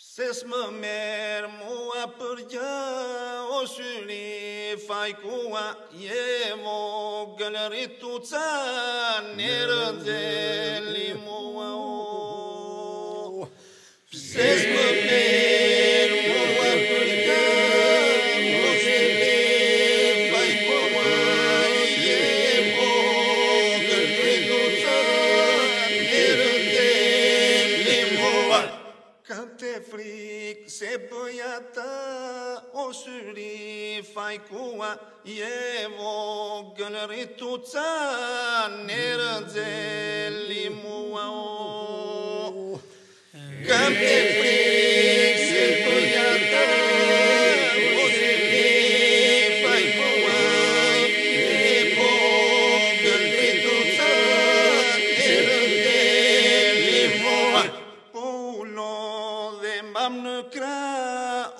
Sesma mer moa përgja o shuli fajkua jevo gëllëritu ca nërë dhe Efrik sebuyata osuri faykua yevo gönretuca nerzeli muao. Gambi kam në kra,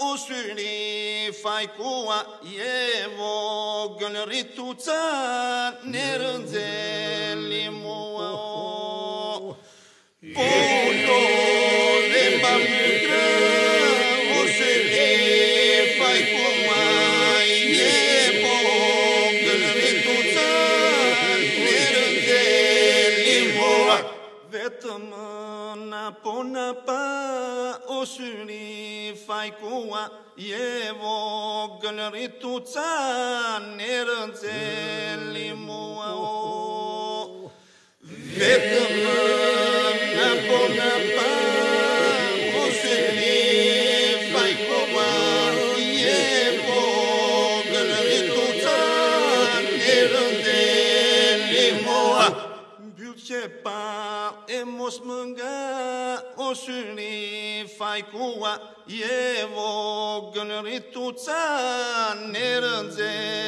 o syri fajkua, je vogën rritu ca, ne etama na pona pa o suri fai kua ye vo mbyllë që pa E mos më nga o syri fajkua Je vogën rritu ca në rëndzen